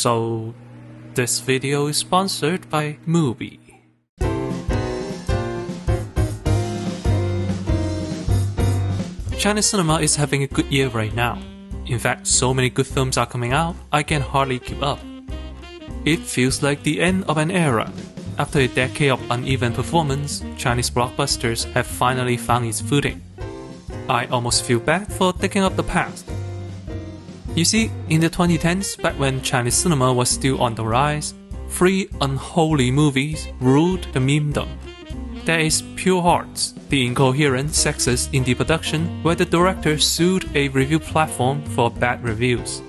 So, this video is sponsored by Mubi. Chinese cinema is having a good year right now. In fact, so many good films are coming out, I can hardly keep up. It feels like the end of an era. After a decade of uneven performance, Chinese blockbusters have finally found its footing. I almost feel bad for thinking up the past. You see, in the 2010s, back when Chinese cinema was still on the rise, three unholy movies ruled the memedom. There is Pure Hearts, the incoherent, sexist indie production where the director sued a review platform for bad reviews.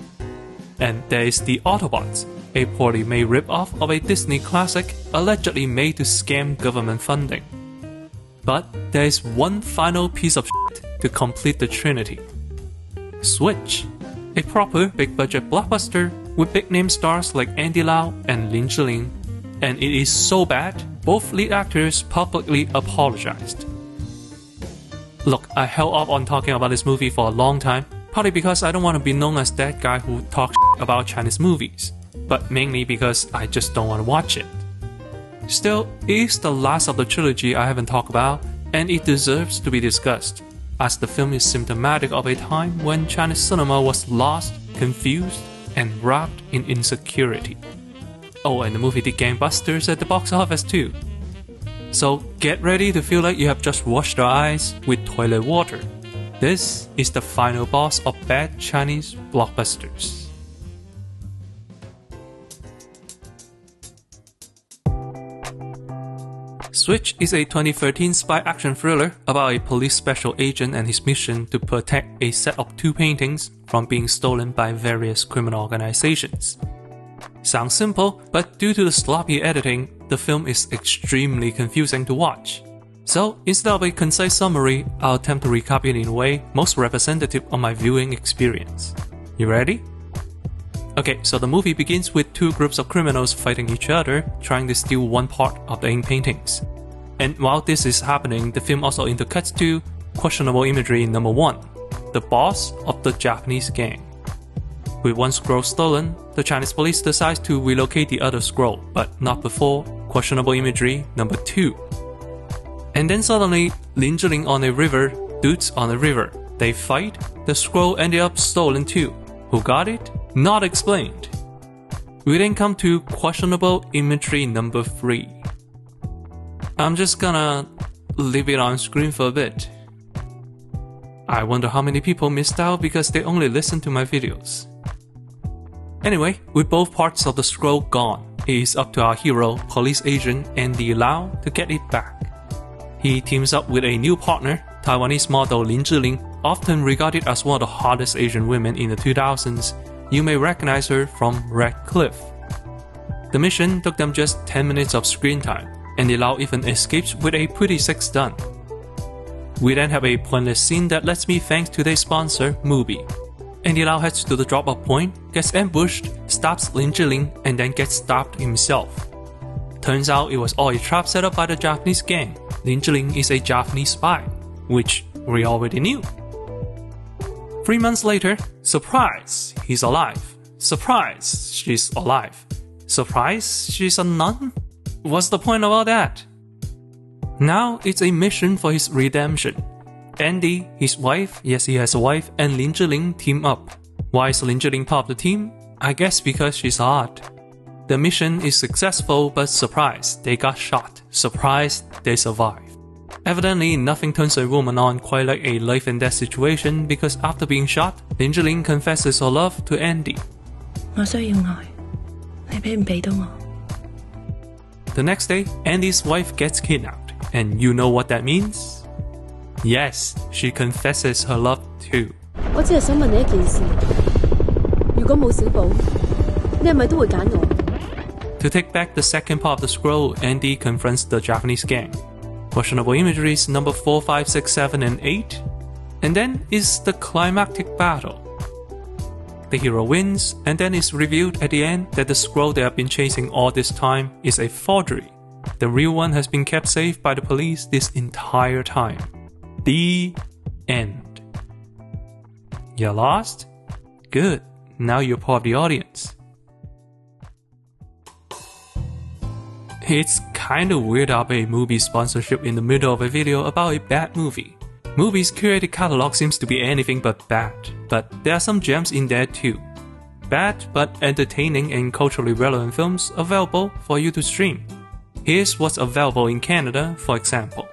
And there is The Autobots, a poorly made rip-off of a Disney classic allegedly made to scam government funding. But there is one final piece of shit to complete the trinity. Switch, a proper big-budget blockbuster with big-name stars like Andy Lau and Lin Zhiling, and it is so bad both lead actors publicly apologized. Look, I held off on talking about this movie for a long time, partly because I don't want to be known as that guy who talks about Chinese movies, but mainly because I just don't want to watch it. Still, it is the last of the trilogy I haven't talked about, and it deserves to be discussed, as the film is symptomatic of a time when Chinese cinema was lost, confused, and wrapped in insecurity. Oh, and the movie did gangbusters at the box office too. So get ready to feel like you have just washed your eyes with toilet water. This is the final boss of bad Chinese blockbusters. Switch is a 2013 spy action thriller about a police special agent and his mission to protect a set of two paintings from being stolen by various criminal organizations. Sounds simple, but due to the sloppy editing, the film is extremely confusing to watch. So, instead of a concise summary, I'll attempt to recap it in a way most representative of my viewing experience. You ready? Okay, so the movie begins with two groups of criminals fighting each other, trying to steal one part of the ink paintings. And while this is happening, the film also intercuts to questionable imagery number one the boss of the Japanese gang. With one scroll stolen, the Chinese police decides to relocate the other scroll, but not before questionable imagery number 2. And then suddenly, Lin Zhiling on a river, dudes on a river. They fight, the scroll ended up stolen too. Who got it? Not explained. We then come to questionable imagery number 3. I'm just gonna leave it on screen for a bit. I wonder how many people missed out because they only listened to my videos. Anyway, with both parts of the scroll gone, it is up to our hero, police agent Andy Lau, to get it back. He teams up with a new partner, Taiwanese model Lin Zhiling, often regarded as one of the hottest Asian women in the 2000s. You may recognize her from Red Cliff. The mission took them just 10 minutes of screen time, and Lau even escapes with a pretty sick stunt. We then have a pointless scene that lets me thanks to their sponsor, Mubi, And Lau heads to the drop-off point, gets ambushed, stops Lin Zhiling, and then gets stopped himself. Turns out it was all a trap set up by the Japanese gang. Lin Zhiling is a Japanese spy, which we already knew. Three months later, surprise, he's alive. Surprise, she's alive. Surprise, she's a nun? What's the point of all that? Now it's a mission for his redemption. Andy, his wife, yes, he has a wife, and Lin Zhiling team up. Why is Lin Zhiling part of the team? I guess because she's hot. The mission is successful, but surprise, they got shot. Surprise, they survived. Evidently, nothing turns a woman on quite like a life and death situation because after being shot, Lin Zhiling confesses her love to Andy. The next day, Andy's wife gets kidnapped, and you know what that means? Yes, she confesses her love too. 我只系想问你一件事，如果冇小宝，你系咪都会拣我？To take back the second part of the scroll, Andy confronts the Japanese gang. Questionable imageries number 4, 5, 6, 7, and 8. And then is the climactic battle. The hero wins, and then it's revealed at the end that the scroll they have been chasing all this time is a forgery. The real one has been kept safe by the police this entire time. The end. You're lost? Good. Now you're part of the audience. It's kinda weird have a movie sponsorship in the middle of a video about a bad movie. Mubi's curated catalog seems to be anything but bad, but there are some gems in there too. Bad but entertaining and culturally relevant films available for you to stream. Here's what's available in Canada, for example.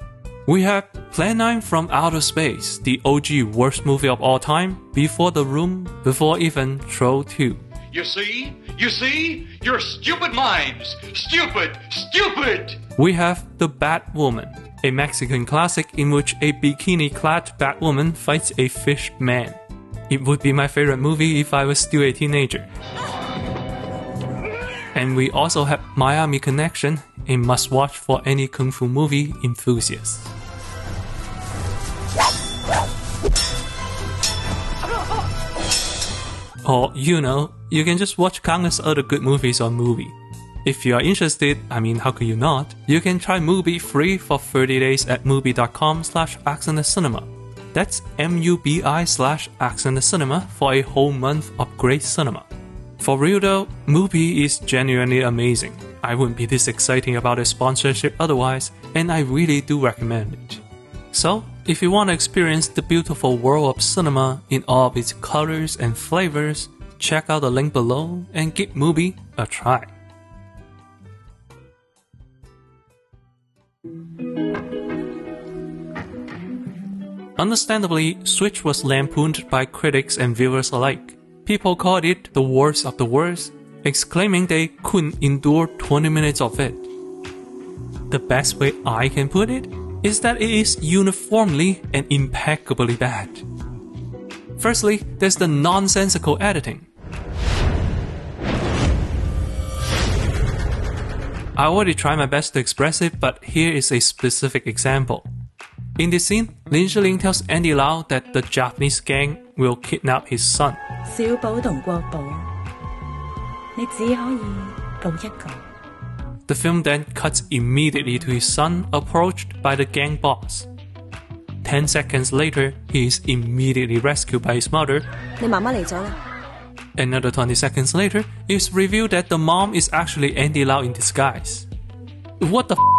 We have Plan 9 from Outer Space, the OG worst movie of all time, before The Room, before even Troll 2. You see? You see? Your stupid minds! Stupid! Stupid! We have The Batwoman, a Mexican classic in which a bikini clad Batwoman fights a fish man. It would be my favorite movie if I was still a teenager. And we also have Miami Connection, a must watch for any kung fu movie enthusiast. Or, you know, you can just watch countless other good movies on Mubi. If you are interested, I mean, how could you not? You can try Mubi free for 30 days at mubi.com slash cinema. That's M-U-B-I slash Accent cinema for a whole month of great cinema. For real though, Mubi is genuinely amazing. I wouldn't be this exciting about a sponsorship otherwise, and I really do recommend it. So, if you want to experience the beautiful world of cinema in all of its colors and flavors, check out the link below and give Mubi a try. Understandably, Switch was lampooned by critics and viewers alike. People called it the worst of the worst, exclaiming they couldn't endure 20 minutes of it. The best way I can put it is that it is uniformly and impeccably bad. Firstly, there's the nonsensical editing. I already tried my best to express it, but here is a specific example. In this scene, Lin Zhiling tells Andy Lau that the Japanese gang will kidnap his son. The film then cuts immediately to his son approached by the gang boss. Ten seconds later, he is immediately rescued by his mother. Another 20 seconds later, it's revealed that the mom is actually Andy Lau in disguise. What the f-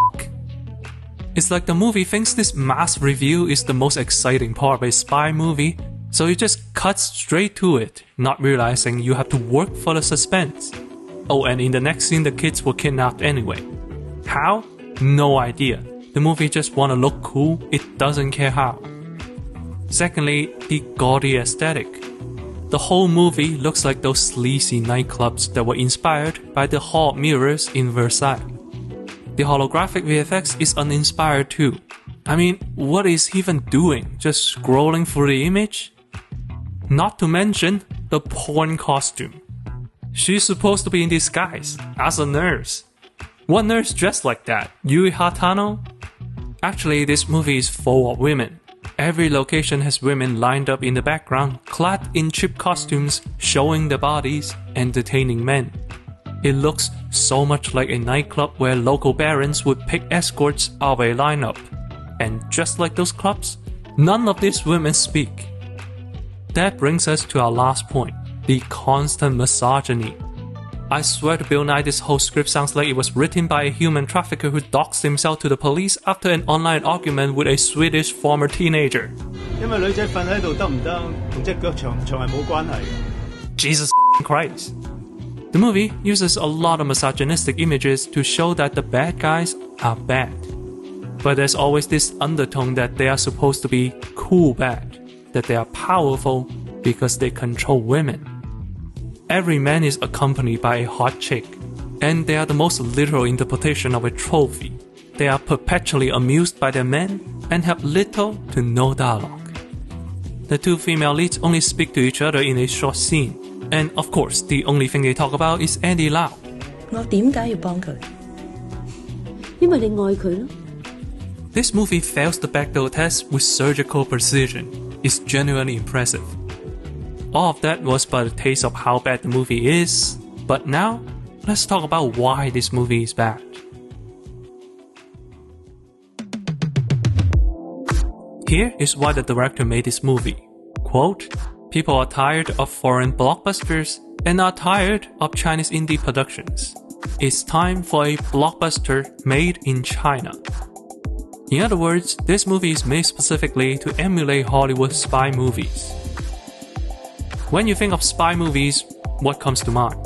it's like the movie thinks this mass reveal is the most exciting part of a spy movie, so it just cuts straight to it, not realizing you have to work for the suspense. Oh, and in the next scene, the kids were kidnapped anyway. How? No idea. The movie just wanna look cool, it doesn't care how. Secondly, the gaudy aesthetic. The whole movie looks like those sleazy nightclubs that were inspired by the hall mirrors in Versailles. The holographic VFX is uninspired too. I mean, what is he even doing? Just scrolling through the image? Not to mention the porn costume. She's supposed to be in disguise as a nurse. What nurse dressed like that? Yui Hatano? Actually, this movie is full of women. Every location has women lined up in the background, clad in cheap costumes, showing their bodies, entertaining men. It looks so much like a nightclub where local barons would pick escorts out of a lineup. And just like those clubs, none of these women speak. That brings us to our last point the constant misogyny. I swear to Bill Nye, this whole script sounds like it was written by a human trafficker who doxed himself to the police after an online argument with a Swedish former teenager. 因为女仔瞓喺度得唔得，同只脚长唔长系冇关系嘅。 Jesus Christ. The movie uses a lot of misogynistic images to show that the bad guys are bad. But there's always this undertone that they are supposed to be cool bad, that they are powerful because they control women. Every man is accompanied by a hot chick, and they are the most literal interpretation of a trophy. They are perpetually amused by their men and have little to no dialogue. The two female leads only speak to each other in a short scene, and of course, the only thing they talk about is Andy Lau. this movie fails the Bechdel test with surgical precision. It's genuinely impressive. All of that was but a taste of how bad the movie is. But now, let's talk about why this movie is bad. Here is why the director made this movie. Quote, People are tired of foreign blockbusters and are tired of Chinese indie productions. it's time for a blockbuster made in China. In other words, this movie is made specifically to emulate Hollywood spy movies. When you think of spy movies, what comes to mind?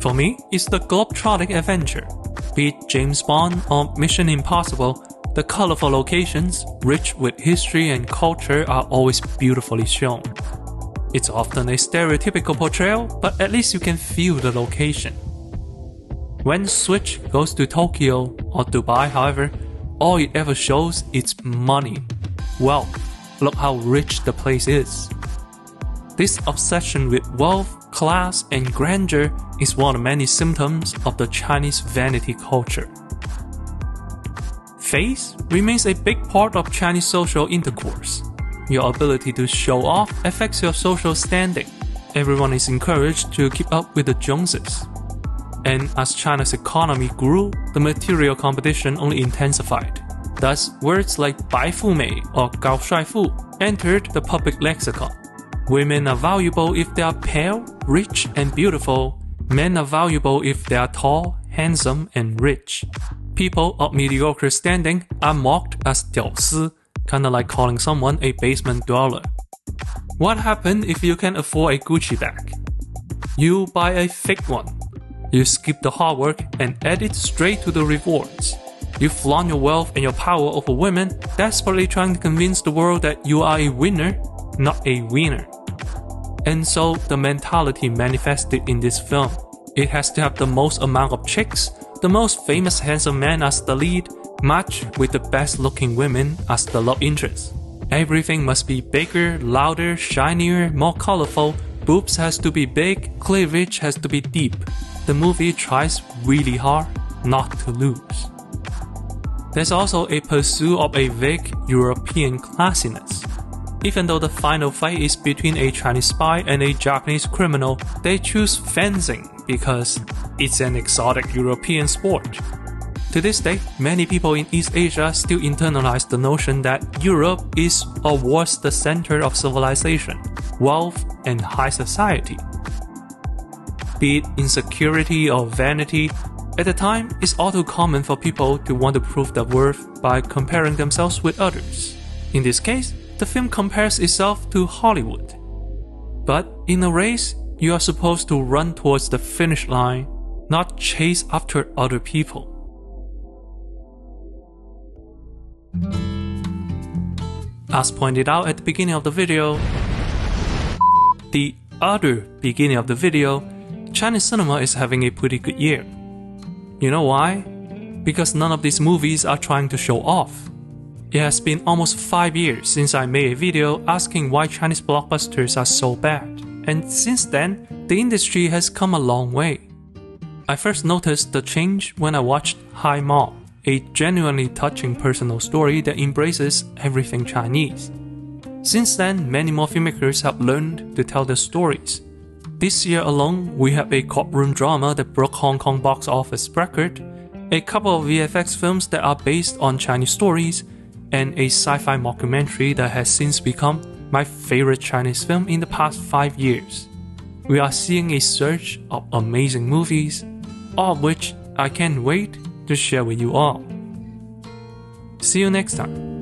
For me, it's the globe-trotting adventure. Be it James Bond or Mission Impossible, the colorful locations, rich with history and culture, are always beautifully shown. It's often a stereotypical portrayal, but at least you can feel the location. When Switch goes to Tokyo or Dubai, however, all it ever shows is money. Well, look how rich the place is. This obsession with wealth, class, and grandeur is one of many symptoms of the Chinese vanity culture. Face remains a big part of Chinese social intercourse. Your ability to show off affects your social standing. Everyone is encouraged to keep up with the Joneses. And as China's economy grew, the material competition only intensified. Thus, words like Bai Fu Mei or Gao Shuai Fu entered the public lexicon. Women are valuable if they are pale, rich, and beautiful. Men are valuable if they are tall, handsome, and rich. People of mediocre standing are mocked as 屌丝, kinda like calling someone a basement dweller. What happens if you can afford a Gucci bag? You buy a fake one. You skip the hard work and add it straight to the rewards. You flaunt your wealth and your power over women, desperately trying to convince the world that you are a winner, not a winner. And so the mentality manifested in this film. It has to have the most amount of chicks, the most famous handsome man as the lead, matched with the best looking women as the love interest. Everything must be bigger, louder, shinier, more colorful. Boobs has to be big, cleavage has to be deep. The movie tries really hard not to lose. There's also a pursuit of a vague European classiness. Even though the final fight is between a Chinese spy and a Japanese criminal, they choose fencing because it's an exotic European sport. To this day, many people in East Asia still internalize the notion that Europe is or was the center of civilization, wealth, and high society. Be it insecurity or vanity, at the time, it's all too common for people to want to prove their worth by comparing themselves with others. In this case, the film compares itself to Hollywood. But in a race, you are supposed to run towards the finish line, not chase after other people. As pointed out at the beginning of the video, the other beginning of the video, Chinese cinema is having a pretty good year. You know why? Because none of these movies are trying to show off. It has been almost 5 years since I made a video asking why Chinese blockbusters are so bad, and since then, the industry has come a long way. I first noticed the change when I watched Hi, Mom, a genuinely touching personal story that embraces everything Chinese. Since then, many more filmmakers have learned to tell their stories, this year alone, we have a courtroom drama that broke Hong Kong box office record, a couple of VFX films that are based on Chinese stories, and a sci-fi mockumentary that has since become my favorite Chinese film in the past 5 years. We are seeing a surge of amazing movies, all of which I can't wait to share with you all. See you next time.